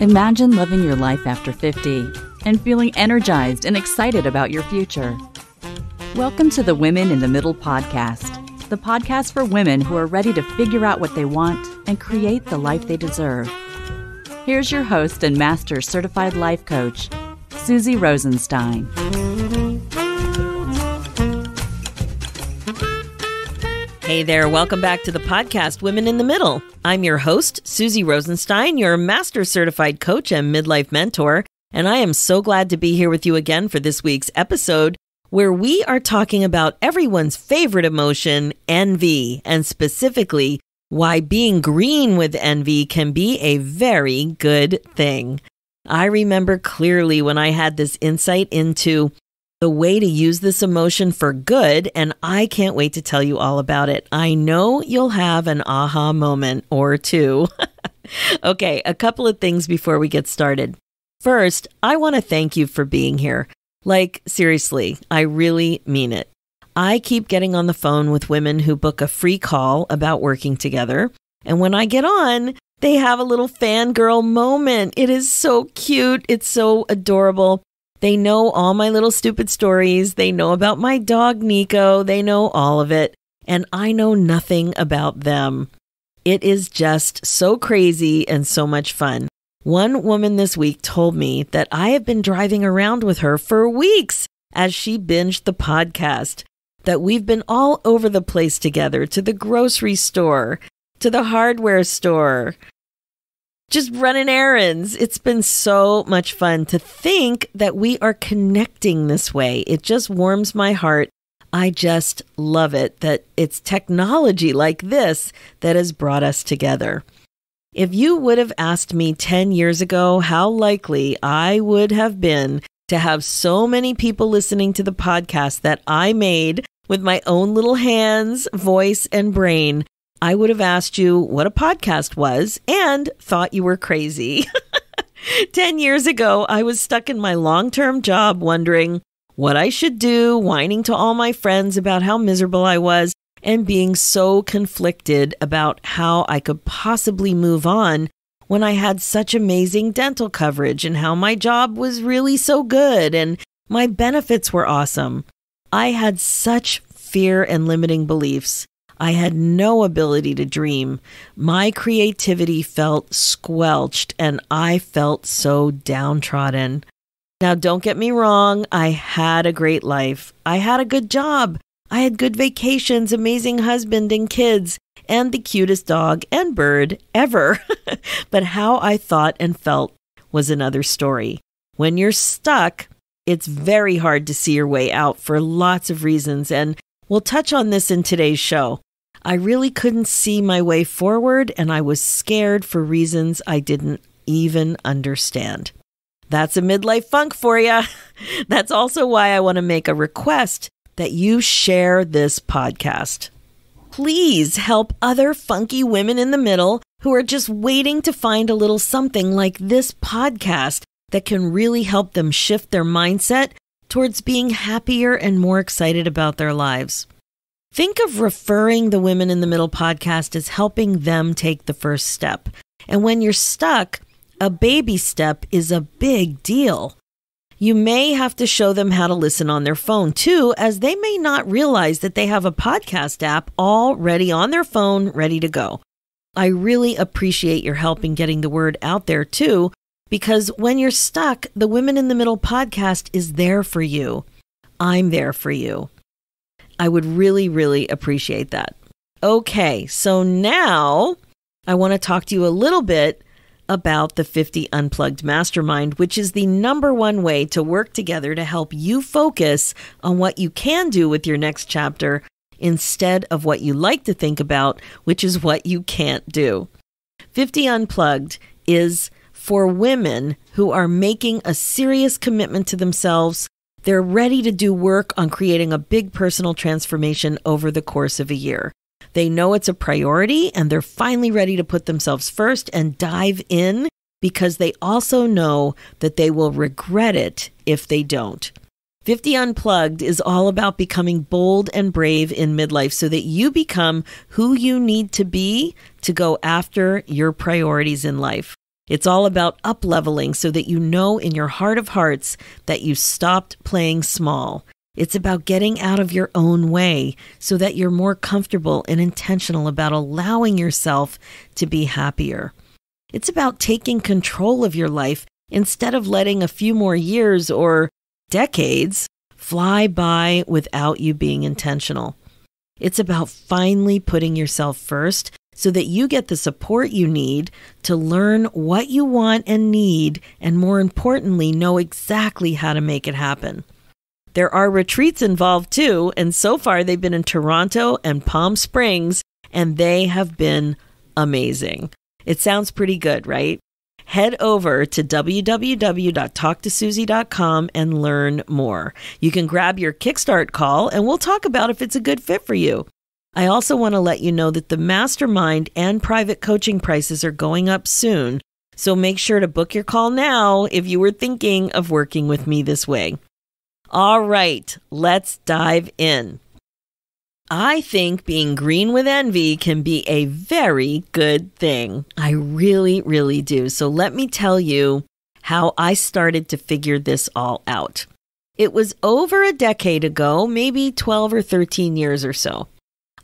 Imagine living your life after 50 and feeling energized and excited about your future. Welcome to the Women in the Middle podcast, the podcast for women who are ready to figure out what they want and create the life they deserve. Here's your host and master certified life coach, Suzy Rosenstein. Hey there, welcome back to the podcast Women in the Middle. I'm your host, Suzy Rosenstein, your master certified coach and midlife mentor, and I am so glad to be here with you again for this week's episode where we are talking about everyone's favorite emotion, envy, and specifically why being green with envy can be a very good thing. I remember clearly when I had this insight into the way to use this emotion for good, and I can't wait to tell you all about it. I know you'll have an aha moment or two. okay, a couple of things before we get started. First, I want to thank you for being here. Like, seriously, I really mean it. I keep getting on the phone with women who book a free call about working together. And when I get on, they have a little fangirl moment. It is so cute. It's so adorable. They know all my little stupid stories. They know about my dog, Nico. They know all of it. And I know nothing about them. It is just so crazy and so much fun. One woman this week told me that I have been driving around with her for weeks as she binged the podcast, that we've been all over the place together to the grocery store, to the hardware store, just running errands. It's been so much fun to think that we are connecting this way. It just warms my heart. I just love it that it's technology like this that has brought us together. If you would have asked me 10 years ago how likely I would have been to have so many people listening to the podcast that I made with my own little hands, voice, and brain, I would have asked you what a podcast was and thought you were crazy. 10 years ago, I was stuck in my long term job wondering what I should do, whining to all my friends about how miserable I was, and being so conflicted about how I could possibly move on when I had such amazing dental coverage and how my job was really so good and my benefits were awesome. I had such fear and limiting beliefs. I had no ability to dream. My creativity felt squelched and I felt so downtrodden. Now, don't get me wrong, I had a great life. I had a good job. I had good vacations, amazing husband and kids, and the cutest dog and bird ever. but how I thought and felt was another story. When you're stuck, it's very hard to see your way out for lots of reasons, and we'll touch on this in today's show. I really couldn't see my way forward, and I was scared for reasons I didn't even understand. That's a midlife funk for you. That's also why I want to make a request that you share this podcast. Please help other funky women in the middle who are just waiting to find a little something like this podcast that can really help them shift their mindset towards being happier and more excited about their lives. Think of referring the Women in the Middle podcast as helping them take the first step. And when you're stuck, a baby step is a big deal. You may have to show them how to listen on their phone too, as they may not realize that they have a podcast app already on their phone ready to go. I really appreciate your help in getting the word out there too, because when you're stuck, the Women in the Middle podcast is there for you. I'm there for you. I would really, really appreciate that. Okay, so now I want to talk to you a little bit about the 50 Unplugged Mastermind, which is the number one way to work together to help you focus on what you can do with your next chapter instead of what you like to think about, which is what you can't do. 50 Unplugged is for women who are making a serious commitment to themselves. They're ready to do work on creating a big personal transformation over the course of a year. They know it's a priority and they're finally ready to put themselves first and dive in because they also know that they will regret it if they don't. 50 Unplugged is all about becoming bold and brave in midlife so that you become who you need to be to go after your priorities in life. It's all about up leveling so that you know in your heart of hearts that you stopped playing small. It's about getting out of your own way so that you're more comfortable and intentional about allowing yourself to be happier. It's about taking control of your life instead of letting a few more years or decades fly by without you being intentional. It's about finally putting yourself first so that you get the support you need to learn what you want and need, and more importantly, know exactly how to make it happen. There are retreats involved too, and so far they've been in Toronto and Palm Springs, and they have been amazing. It sounds pretty good, right? head over to www.talktosuzy.com and learn more. You can grab your Kickstart call and we'll talk about if it's a good fit for you. I also want to let you know that the mastermind and private coaching prices are going up soon. So make sure to book your call now if you were thinking of working with me this way. All right, let's dive in. I think being green with envy can be a very good thing. I really, really do. So let me tell you how I started to figure this all out. It was over a decade ago, maybe 12 or 13 years or so.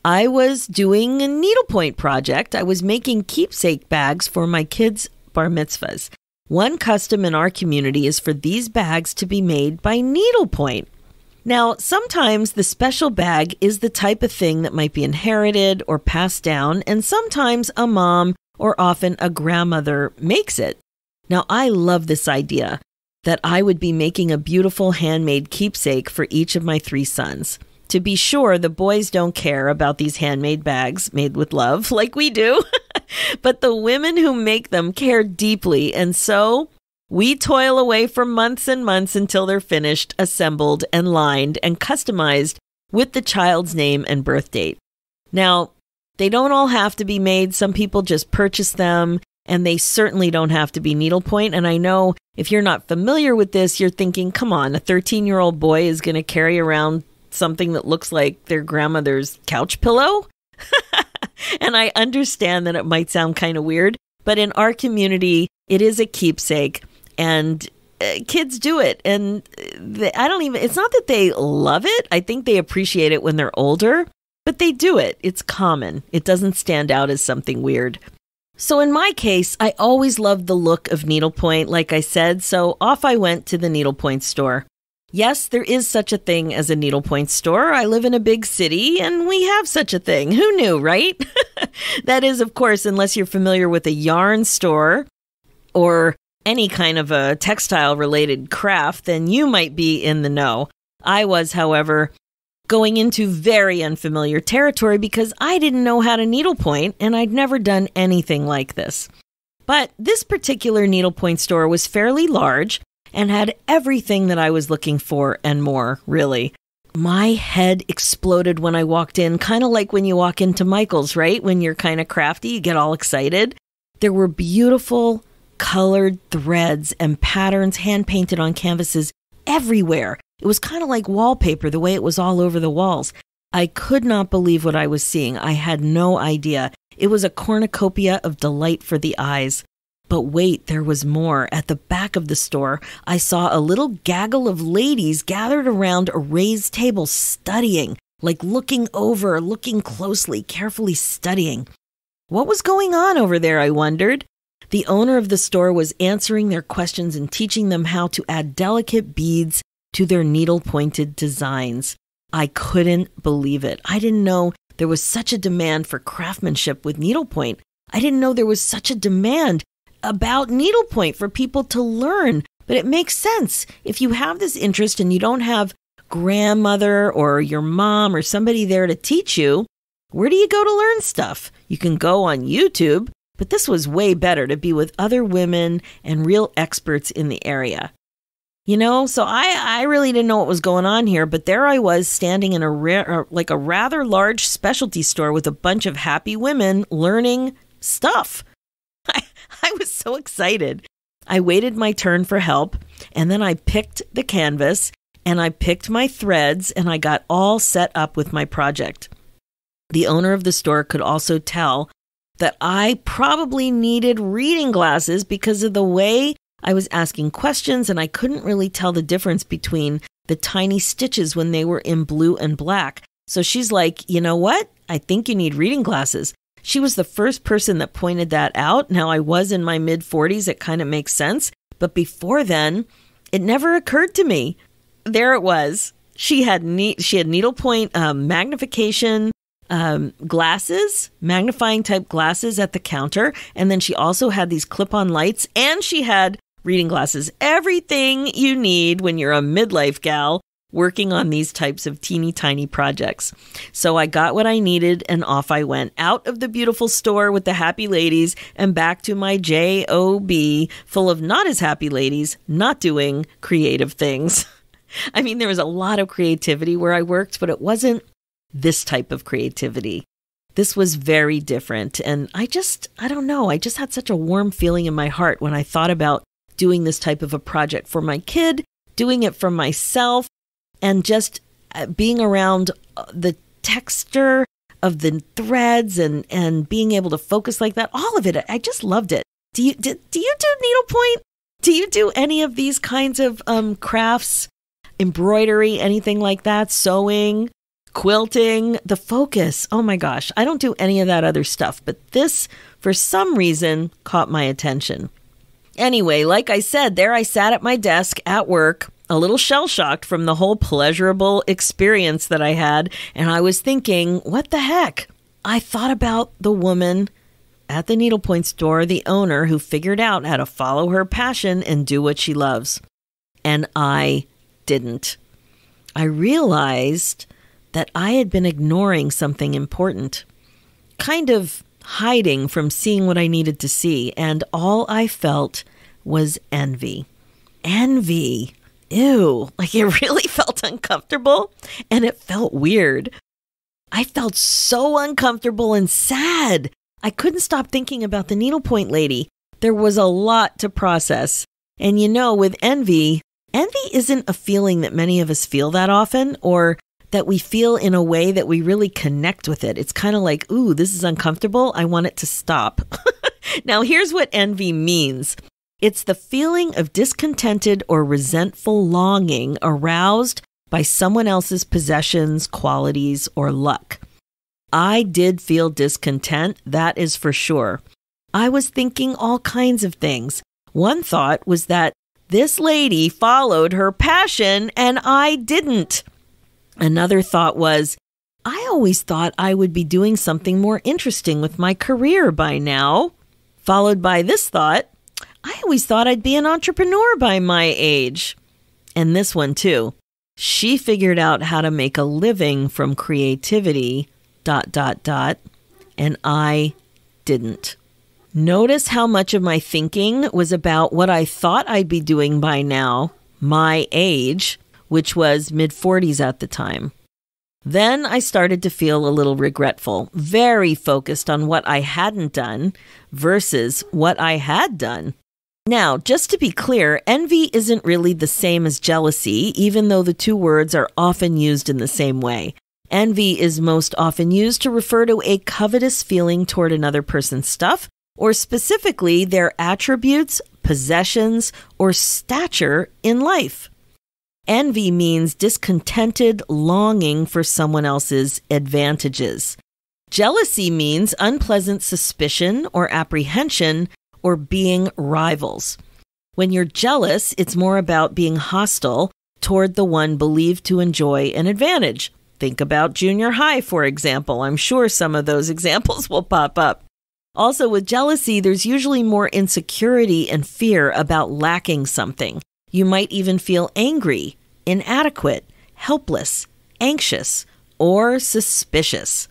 I was doing a needlepoint project. I was making keepsake bags for my kids' bar mitzvahs. One custom in our community is for these bags to be made by needlepoint. Now, sometimes the special bag is the type of thing that might be inherited or passed down, and sometimes a mom or often a grandmother makes it. Now, I love this idea that I would be making a beautiful handmade keepsake for each of my three sons. To be sure, the boys don't care about these handmade bags made with love like we do, but the women who make them care deeply, and so we toil away for months and months until they're finished, assembled, and lined and customized with the child's name and birth date. Now, they don't all have to be made. Some people just purchase them, and they certainly don't have to be needlepoint. And I know if you're not familiar with this, you're thinking, come on, a 13 year old boy is going to carry around something that looks like their grandmother's couch pillow? and I understand that it might sound kind of weird, but in our community, it is a keepsake and uh, kids do it and they, i don't even it's not that they love it i think they appreciate it when they're older but they do it. It's common. It doesn't stand out as something weird. So in my case i always loved the look of needlepoint like i said so off i went to the needlepoint store Yes, there is such a thing as a needlepoint store. I live in a big city and we have such a thing. Who knew, right? that is, of course, unless you're familiar with a yarn store or any kind of a textile related craft, then you might be in the know. I was, however, going into very unfamiliar territory because I didn't know how to needlepoint and I'd never done anything like this. But this particular needlepoint store was fairly large and had everything that I was looking for and more, really. My head exploded when I walked in, kind of like when you walk into Michael's, right? When you're kind of crafty, you get all excited. There were beautiful colored threads and patterns hand painted on canvases everywhere. It was kind of like wallpaper, the way it was all over the walls. I could not believe what I was seeing. I had no idea. It was a cornucopia of delight for the eyes. But wait, there was more. At the back of the store, I saw a little gaggle of ladies gathered around a raised table studying, like looking over, looking closely, carefully studying. What was going on over there, I wondered. The owner of the store was answering their questions and teaching them how to add delicate beads to their needle pointed designs. I couldn't believe it. I didn't know there was such a demand for craftsmanship with needlepoint. I didn't know there was such a demand about needlepoint for people to learn. But it makes sense. If you have this interest and you don't have grandmother or your mom or somebody there to teach you, where do you go to learn stuff? You can go on YouTube. But this was way better to be with other women and real experts in the area. You know, so I, I really didn't know what was going on here, but there I was standing in a rare, uh, like a rather large specialty store with a bunch of happy women learning stuff. I, was so excited. I waited my turn for help, and then I picked the canvas and I picked my threads and I got all set up with my project. The owner of the store could also tell that I probably needed reading glasses because of the way I was asking questions and I couldn't really tell the difference between the tiny stitches when they were in blue and black. So she's like, you know what? I think you need reading glasses. She was the first person that pointed that out. Now, I was in my mid 40s. It kind of makes sense. But before then, it never occurred to me. There it was. She had ne- she had needlepoint um, magnification um, glasses, magnifying type glasses at the counter, and then she also had these clip-on lights, and she had reading glasses. Everything you need when you're a midlife gal working on these types of teeny tiny projects. So I got what I needed and off I went out of the beautiful store with the happy ladies and back to my JOB full of not as happy ladies, not doing creative things. I mean, there was a lot of creativity where I worked, but it wasn't this type of creativity. This was very different. And I just, I don't know, I just had such a warm feeling in my heart when I thought about doing this type of a project for my kid, doing it for myself, and just uh, being around uh, the texture of the threads and and being able to focus like that all of it i just loved it. Do you do, do you do needlepoint? Do you do any of these kinds of um, crafts embroidery anything like that sewing quilting the focus? Oh my gosh i don't do any of that other stuff but this for some reason caught my attention. Anyway like i said there i sat at my desk at work a little shell shocked from the whole pleasurable experience that I had. And I was thinking, what the heck? I thought about the woman at the needlepoint store, the owner who figured out how to follow her passion and do what she loves. And I didn't. I realized that I had been ignoring something important, kind of hiding from seeing what I needed to see. And all I felt was envy. Envy ew, like it really felt uncomfortable and it felt weird. I felt so uncomfortable and sad. I couldn't stop thinking about the needlepoint lady. There was a lot to process. And you know, with envy, envy isn't a feeling that many of us feel that often or that we feel in a way that we really connect with it. It's kind of like, ooh, this is uncomfortable. I want it to stop. now, here's what envy means it's the feeling of discontented or resentful longing aroused by someone else's possessions, qualities, or luck. I did feel discontent, that is for sure. I was thinking all kinds of things. One thought was that this lady followed her passion and I didn't. Another thought was, I always thought I would be doing something more interesting with my career by now. Followed by this thought, I always thought I'd be an entrepreneur by my age. And this one, too. She figured out how to make a living from creativity, dot, dot, dot, and I didn't. Notice how much of my thinking was about what I thought I'd be doing by now, my age, which was mid 40s at the time. Then I started to feel a little regretful, very focused on what I hadn't done versus what I had done. Now, just to be clear, envy isn't really the same as jealousy, even though the two words are often used in the same way. Envy is most often used to refer to a covetous feeling toward another person's stuff, or specifically their attributes, possessions, or stature in life. Envy means discontented longing for someone else's advantages. Jealousy means unpleasant suspicion or apprehension or being rivals. When you're jealous, it's more about being hostile toward the one believed to enjoy an advantage. Think about junior high, for example. I'm sure some of those examples will pop up. Also, with jealousy, there's usually more insecurity and fear about lacking something. You might even feel angry, inadequate, helpless, anxious, or suspicious.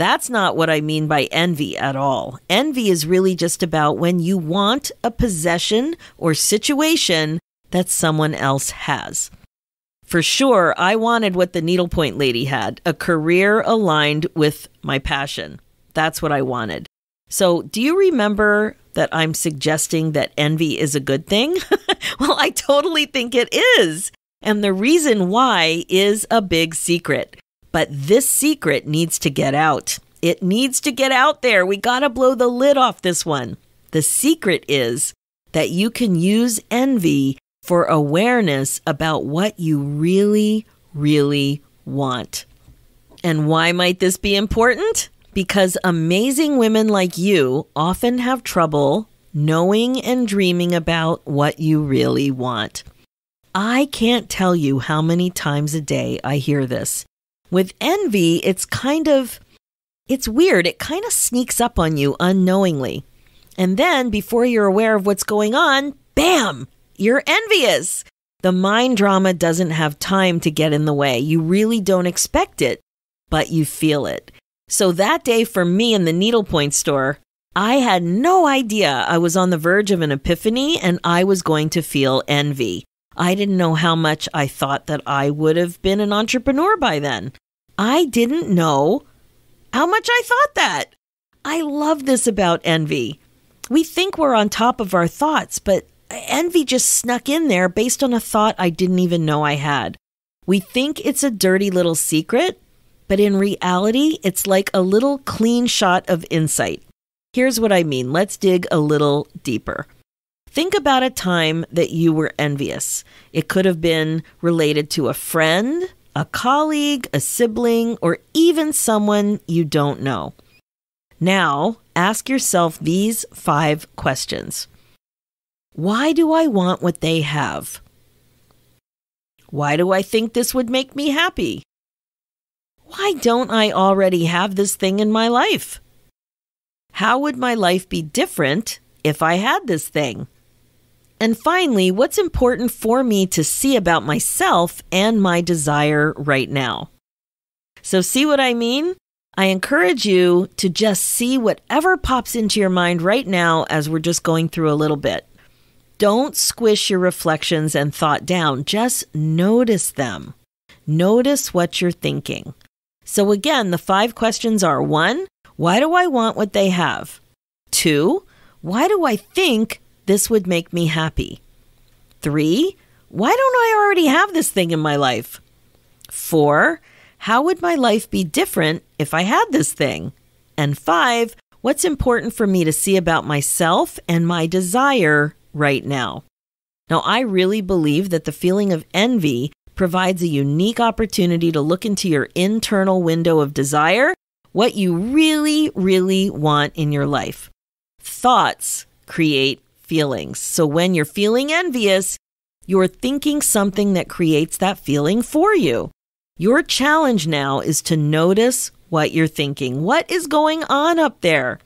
That's not what I mean by envy at all. Envy is really just about when you want a possession or situation that someone else has. For sure, I wanted what the needlepoint lady had a career aligned with my passion. That's what I wanted. So, do you remember that I'm suggesting that envy is a good thing? well, I totally think it is. And the reason why is a big secret. But this secret needs to get out. It needs to get out there. We got to blow the lid off this one. The secret is that you can use envy for awareness about what you really, really want. And why might this be important? Because amazing women like you often have trouble knowing and dreaming about what you really want. I can't tell you how many times a day I hear this. With envy, it's kind of it's weird. It kind of sneaks up on you unknowingly. And then before you're aware of what's going on, bam, you're envious. The mind drama doesn't have time to get in the way. You really don't expect it, but you feel it. So that day for me in the needlepoint store, I had no idea I was on the verge of an epiphany and I was going to feel envy. I didn't know how much I thought that I would have been an entrepreneur by then. I didn't know how much I thought that. I love this about envy. We think we're on top of our thoughts, but envy just snuck in there based on a thought I didn't even know I had. We think it's a dirty little secret, but in reality, it's like a little clean shot of insight. Here's what I mean. Let's dig a little deeper. Think about a time that you were envious. It could have been related to a friend, a colleague, a sibling, or even someone you don't know. Now, ask yourself these five questions Why do I want what they have? Why do I think this would make me happy? Why don't I already have this thing in my life? How would my life be different if I had this thing? And finally, what's important for me to see about myself and my desire right now? So, see what I mean? I encourage you to just see whatever pops into your mind right now as we're just going through a little bit. Don't squish your reflections and thought down, just notice them. Notice what you're thinking. So, again, the five questions are one, why do I want what they have? Two, why do I think this would make me happy? Three, why don't I already have this thing in my life? Four, how would my life be different if I had this thing? And five, what's important for me to see about myself and my desire right now? Now, I really believe that the feeling of envy provides a unique opportunity to look into your internal window of desire, what you really, really want in your life. Thoughts create feelings. So when you're feeling envious, you're thinking something that creates that feeling for you. Your challenge now is to notice what you're thinking. What is going on up there?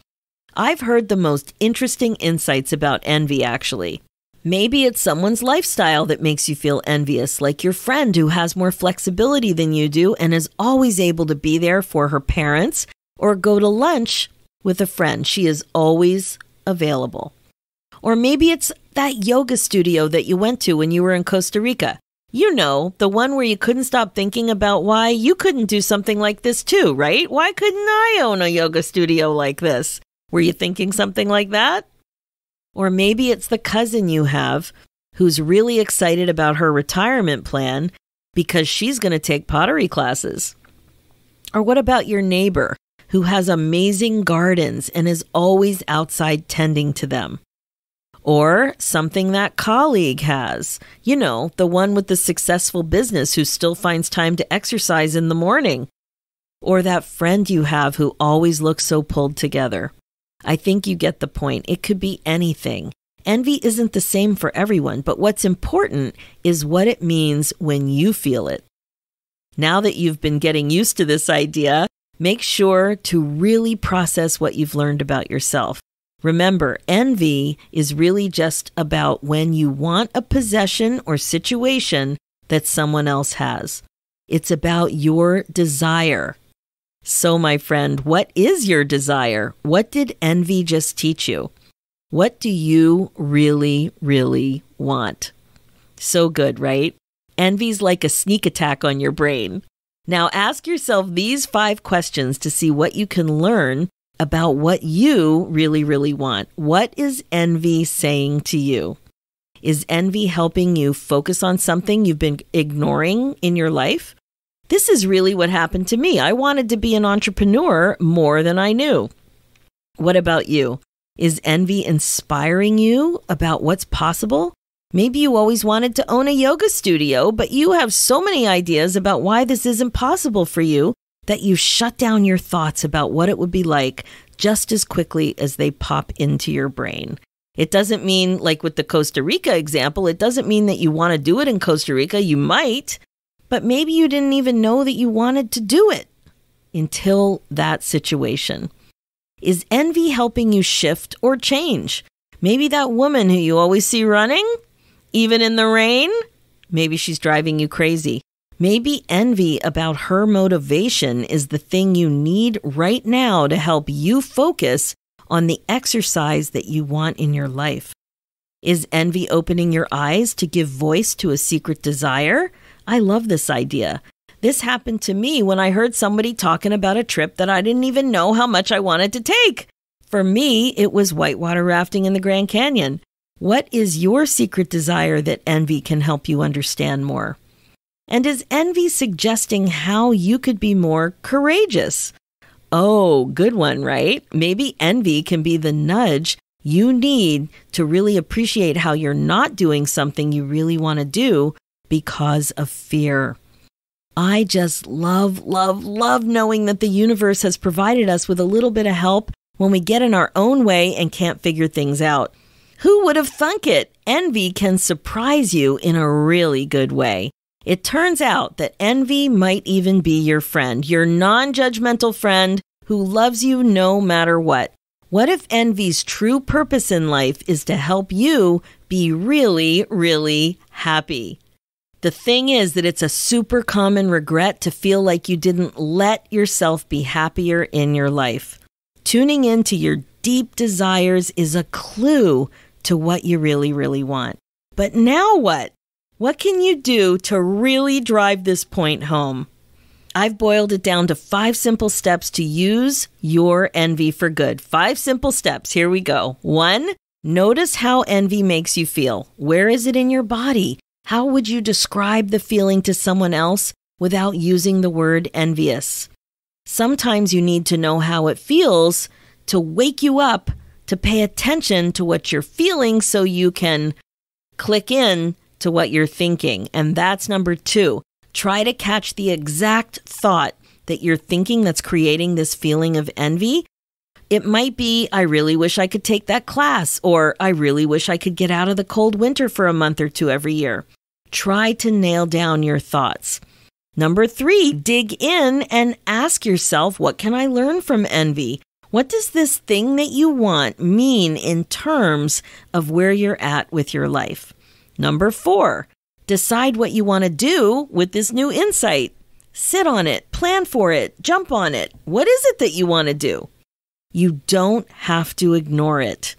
I've heard the most interesting insights about envy, actually. Maybe it's someone's lifestyle that makes you feel envious, like your friend who has more flexibility than you do and is always able to be there for her parents or go to lunch with a friend. She is always available. Or maybe it's that yoga studio that you went to when you were in Costa Rica. You know, the one where you couldn't stop thinking about why you couldn't do something like this too, right? Why couldn't I own a yoga studio like this? Were you thinking something like that? Or maybe it's the cousin you have who's really excited about her retirement plan because she's going to take pottery classes. Or what about your neighbor who has amazing gardens and is always outside tending to them? Or something that colleague has, you know, the one with the successful business who still finds time to exercise in the morning. Or that friend you have who always looks so pulled together. I think you get the point. It could be anything. Envy isn't the same for everyone, but what's important is what it means when you feel it. Now that you've been getting used to this idea, make sure to really process what you've learned about yourself. Remember, envy is really just about when you want a possession or situation that someone else has. It's about your desire. So, my friend, what is your desire? What did envy just teach you? What do you really, really want? So good, right? Envy's like a sneak attack on your brain. Now, ask yourself these five questions to see what you can learn about what you really, really want. What is envy saying to you? Is envy helping you focus on something you've been ignoring in your life? This is really what happened to me. I wanted to be an entrepreneur more than I knew. What about you? Is envy inspiring you about what's possible? Maybe you always wanted to own a yoga studio, but you have so many ideas about why this isn't possible for you that you shut down your thoughts about what it would be like just as quickly as they pop into your brain. It doesn't mean, like with the Costa Rica example, it doesn't mean that you want to do it in Costa Rica. You might, but maybe you didn't even know that you wanted to do it until that situation. Is envy helping you shift or change? Maybe that woman who you always see running, even in the rain, maybe she's driving you crazy. Maybe envy about her motivation is the thing you need right now to help you focus on the exercise that you want in your life. Is envy opening your eyes to give voice to a secret desire? I love this idea. This happened to me when I heard somebody talking about a trip that I didn't even know how much I wanted to take. For me, it was whitewater rafting in the Grand Canyon. What is your secret desire that envy can help you understand more? And is envy suggesting how you could be more courageous? Oh, good one, right? Maybe envy can be the nudge you need to really appreciate how you're not doing something you really want to do because of fear. I just love, love, love knowing that the universe has provided us with a little bit of help when we get in our own way and can't figure things out. Who would have thunk it? Envy can surprise you in a really good way. It turns out that envy might even be your friend, your non judgmental friend who loves you no matter what. What if envy's true purpose in life is to help you be really, really happy? The thing is that it's a super common regret to feel like you didn't let yourself be happier in your life. Tuning into your deep desires is a clue to what you really, really want. But now what? What can you do to really drive this point home? I've boiled it down to five simple steps to use your envy for good. Five simple steps. Here we go. One, notice how envy makes you feel. Where is it in your body? How would you describe the feeling to someone else without using the word envious? Sometimes you need to know how it feels to wake you up to pay attention to what you're feeling so you can click in to what you're thinking. And that's number two. Try to catch the exact thought that you're thinking that's creating this feeling of envy. It might be, I really wish I could take that class, or I really wish I could get out of the cold winter for a month or two every year. Try to nail down your thoughts. Number three, dig in and ask yourself, what can I learn from envy? What does this thing that you want mean in terms of where you're at with your life? Number four, decide what you want to do with this new insight. Sit on it, plan for it, jump on it. What is it that you want to do? You don't have to ignore it.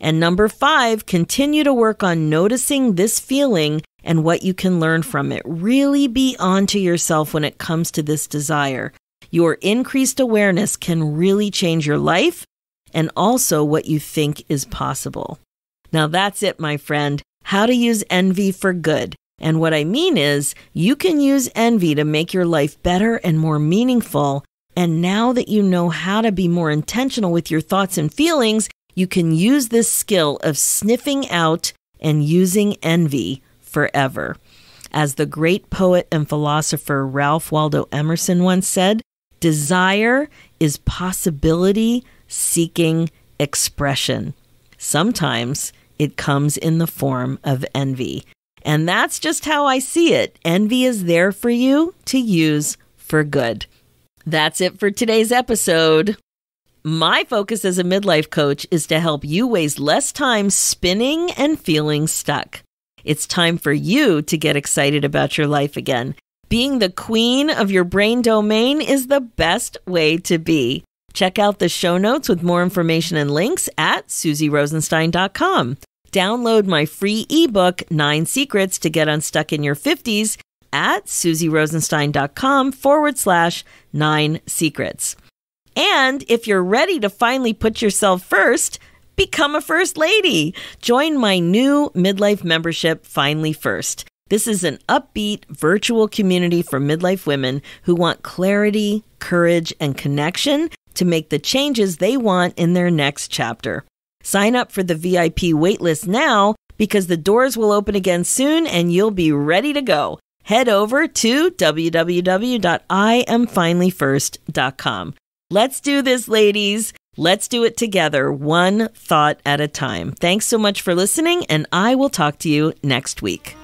And number five, continue to work on noticing this feeling and what you can learn from it. Really be onto yourself when it comes to this desire. Your increased awareness can really change your life and also what you think is possible. Now, that's it, my friend how to use envy for good. And what I mean is, you can use envy to make your life better and more meaningful. And now that you know how to be more intentional with your thoughts and feelings, you can use this skill of sniffing out and using envy forever. As the great poet and philosopher Ralph Waldo Emerson once said, desire is possibility seeking expression. Sometimes it comes in the form of envy. And that's just how I see it. Envy is there for you to use for good. That's it for today's episode. My focus as a midlife coach is to help you waste less time spinning and feeling stuck. It's time for you to get excited about your life again. Being the queen of your brain domain is the best way to be. Check out the show notes with more information and links at suzyrosenstein.com. Download my free ebook, Nine Secrets to Get Unstuck in Your 50s, at suzyrosenstein.com forward slash nine secrets. And if you're ready to finally put yourself first, become a first lady. Join my new midlife membership, Finally First. This is an upbeat virtual community for midlife women who want clarity, courage, and connection to make the changes they want in their next chapter. Sign up for the VIP waitlist now because the doors will open again soon and you'll be ready to go. Head over to www.iamfinallyfirst.com. Let's do this, ladies. Let's do it together, one thought at a time. Thanks so much for listening, and I will talk to you next week.